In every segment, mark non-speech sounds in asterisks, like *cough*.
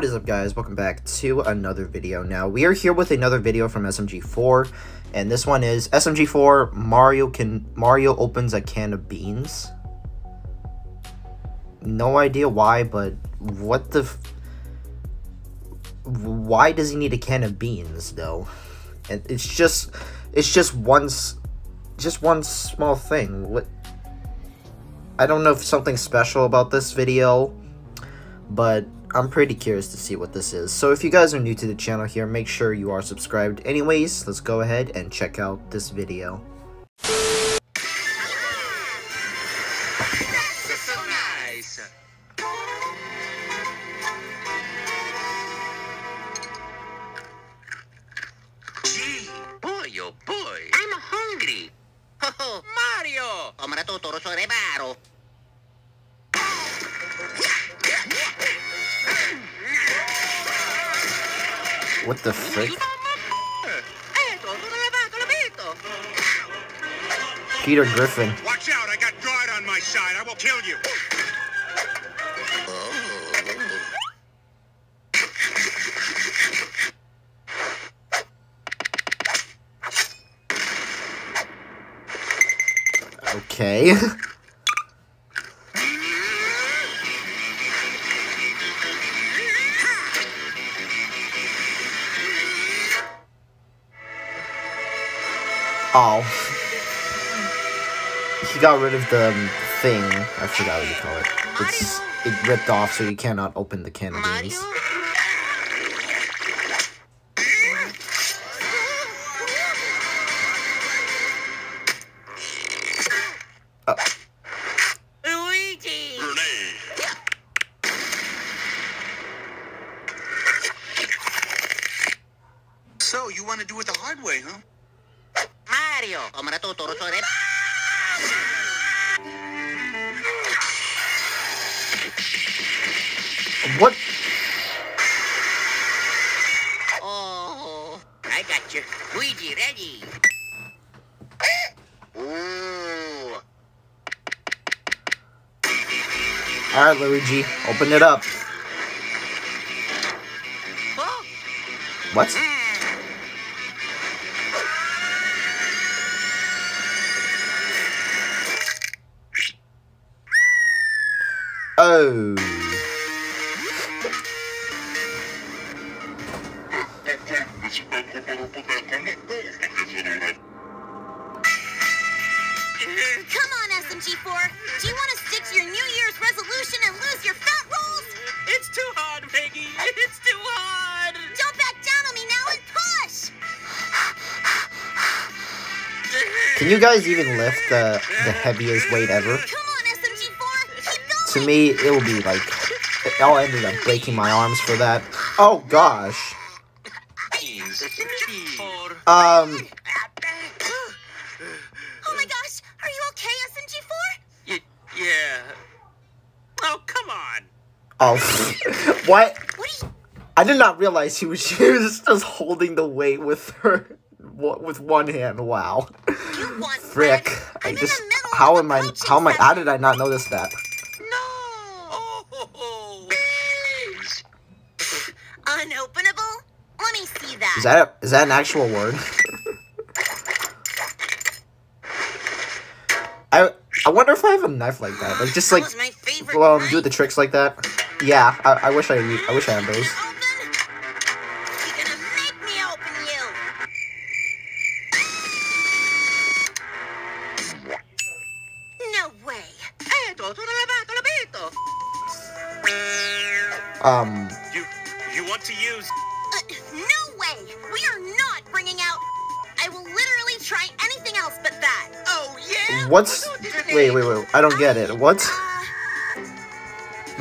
What is up guys? Welcome back to another video. Now, we are here with another video from SMG4, and this one is SMG4 Mario can Mario opens a can of beans. No idea why, but what the why does he need a can of beans though? And it's just it's just once just one small thing. What I don't know if something special about this video, but I'm pretty curious to see what this is. So if you guys are new to the channel here, make sure you are subscribed. Anyways, let's go ahead and check out this video. What the frick? Eto, sono lavato, l'abito. Peter Griffin. Watch out, I got God on my side. I will kill you. Okay. *laughs* oh. He got rid of the thing. I forgot what you call it. It's it ripped off so you cannot open the can of beans. So, you want to do it the hard way, huh? Mario! Om natuturo sa rebaro. What? Oh. I got you. Luigi, ready? Ooh. Alright, Luigi. Open it up. Oh, What? Hmm. Oh. Come on, SMG4. Do you want to stick to your New Year's resolution and lose your fat rolls? it's too hard, Piggy. It's too hard. Don't back down on me now and push! Can you guys even lift the, the heaviest weight ever? To me, it will be like, I'll ended up breaking my arms for that. Oh gosh. Um, Oh my gosh, are you okay, SMG4? Y- yeah. Oh, come on. oh, *laughs* what? What you... I did not realize he was, *laughs* she was just holding the weight with her, *laughs* with one hand. Wow. You want Frick. I I'm in just, how am I, how am I, how did I not notice that? No. Oh, beans. Unopenable? Let me see that. Is that, a, is that an actual word? I, I wonder if I have a knife like that. Like, just like, was my favorite well, knife. do the tricks like that. Yeah, I, I wish I, I wish I had those. Open? You're gonna make me open you! No way! Eto, sono lavato, l'abito. Um, You you want to use try anything else but that. Oh, yeah? what's, wait, wait, wait, I don't get it. What? Uh,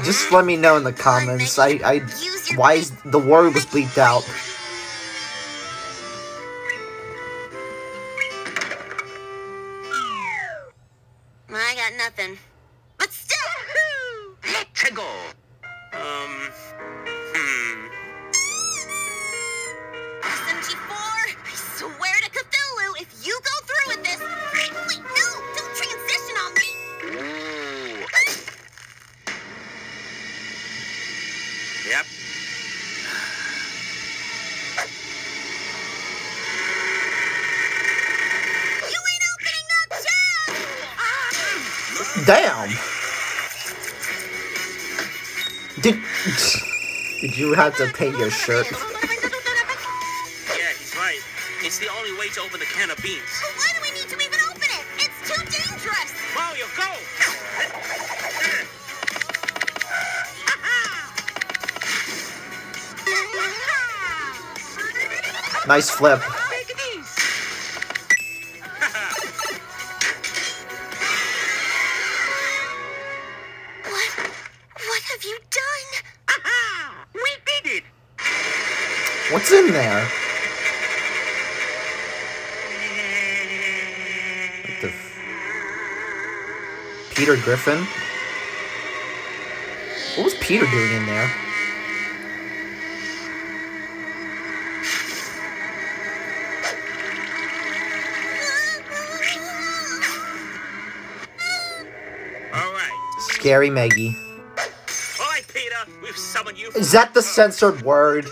Just let me know in the comments. I, I, why is the word was bleeped out? I got nothing. Damn. Did did you have to paint your shirt? *laughs* Yeah, he's right. It's the only way to open the can of beans. But why do we need to even open it? It's too dangerous. Mario, go! *laughs* Nice flip. In there? What the Peter Griffin? What was Peter doing in there? All right. Scary Maggie. All right, Peter. We've summoned you. Is that the censored word?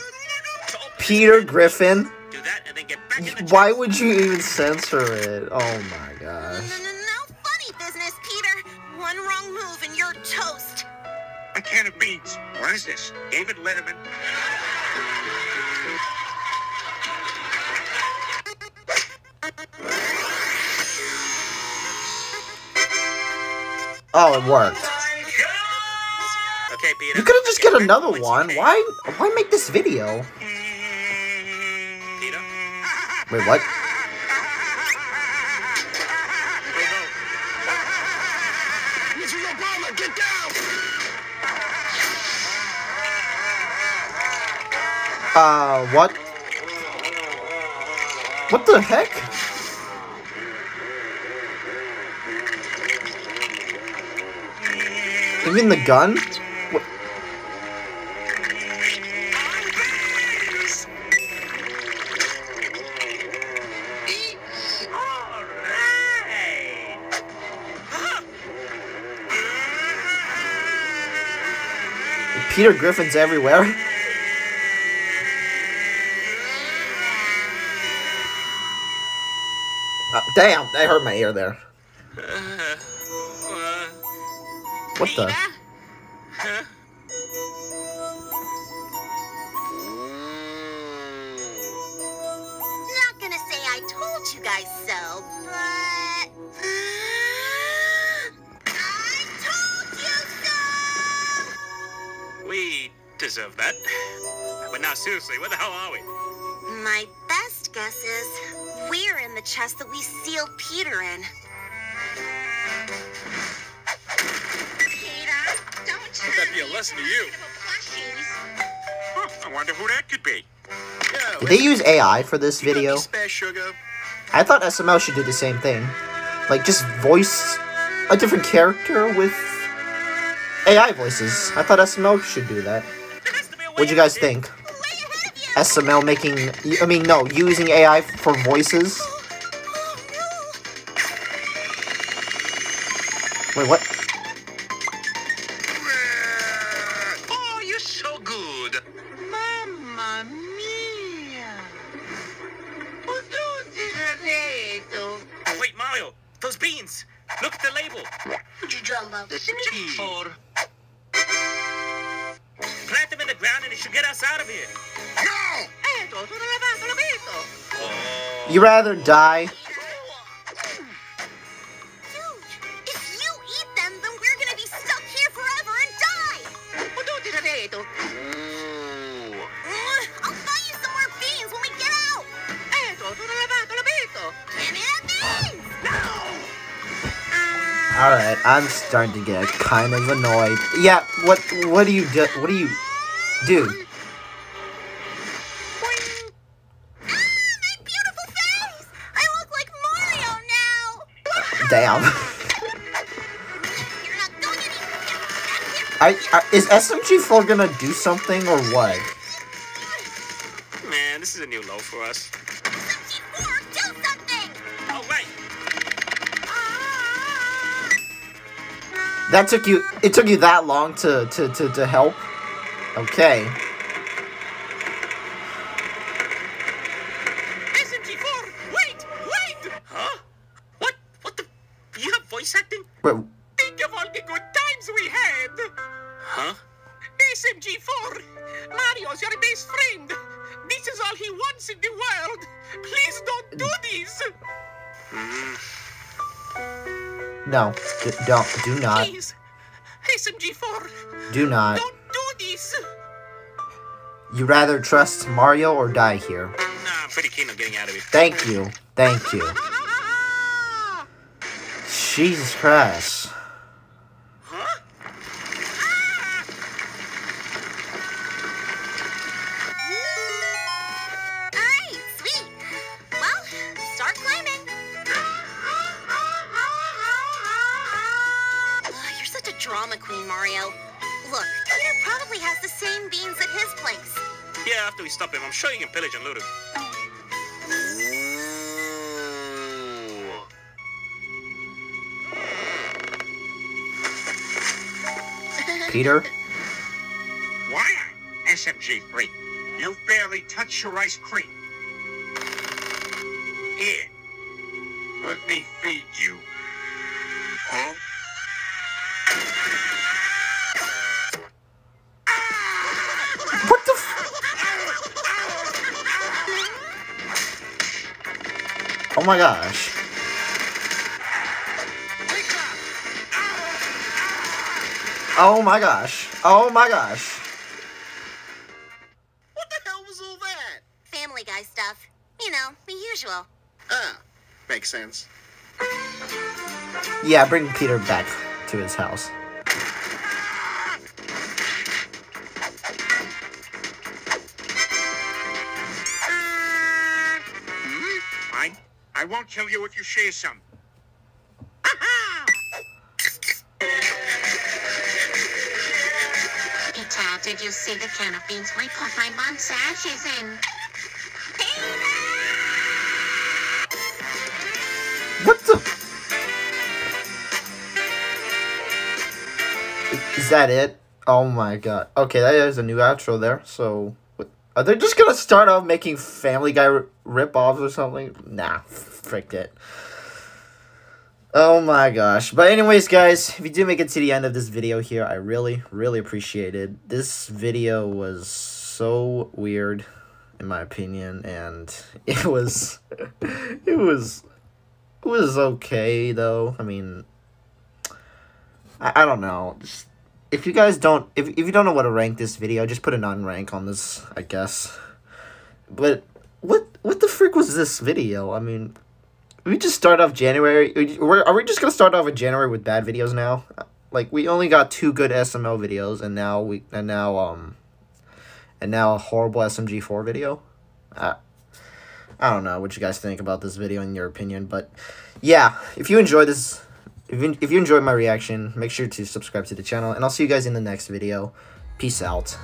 To open Peter Griffin? Do that and then get back in the Why would you even censor it? Oh my No, gosh. no, no funny business, Peter. One wrong move and you're toast. A can of beans. What is this? David Letterman? Oh, it worked. Okay, Peter. You could have just Get get another one. Why? Why make this video? Hmm. Wait, what? Uh, what? What the heck? Even the gun? Peter Griffin's everywhere. Uh, damn, I hurt my ear there. What the? Seriously, where the hell are we? My best guess is we're in the chest that we sealed Peter in. Peter, don't Let That'd be a lesson to you. Huh, I wonder who that could be. Yeah, Did they use AI for this video? I thought SML should do the same thing. Like, just voice a different character with AI voices. I thought SML should do that. What'd you guys think? SML making, I mean, no, using AI for voices? Wait, what? Out! Give me the beans! Alright, I'm starting to get kind of annoyed. Yeah, what what do you do? What do you do? Damn. You're not going! I, I, is SMG4 gonna do something or what? Man, this is a new low for us. SMG4, do something! Oh, right. That took you, it took you that long to, to, to, to help? Okay. SMG4, wait, wait. Huh? What? What the? You have voice acting? Wait, Think of all the good times we had. Huh? SMG4, Mario's your best friend. This is all he wants in the world. Please don't do this. Mm. No, d- don't, do not, Please. SMG4, do not. don't do this. You rather trust Mario or die here? Nah, I'm pretty keen on getting out of here. Thank you, thank you. Jesus Christ. Huh? Alright, sweet. Well, start climbing. Ugh, you're such a drama queen, Mario. Look, Peter probably has the same beans at his place. Yeah, after we stop him, I'm sure you can pillage and loot him. Peter? Why? SMG3, you barely touched your ice cream. Here, let me feed you. Huh? What the Oh my gosh. Oh my gosh. Oh my gosh. What the hell was all that? Family Guy stuff. You know, the usual. Ah, makes sense. Yeah, bring Peter back to his house. I, I won't kill you if you share some. Did you see the can of beans my mom's ashes in? What the? Is that it? Oh my god. Okay, that is a new outro there. So, are they just gonna start off making Family Guy rip-offs or something? Nah, frick it. Oh my gosh. But anyways, guys, if you do make it to the end of this video here, I really, really appreciate it. This video was so weird, in my opinion, and *laughs* it was, *laughs* it was it was okay though. I mean, I, I don't know. Just, if you guys don't, if if you don't know what to rank this video, just put a non-rank on this, I guess. But what what the frick was this video? I mean, we just start off January. We're, are we just gonna start off in January with bad videos now? Like we only got two good SML videos, and now we and now um, and now a horrible SMG four video. Uh, I don't know what you guys think about this video in your opinion, but yeah, if you enjoy this, if you, if you enjoyed my reaction, make sure to subscribe to the channel, and I'll see you guys in the next video. Peace out.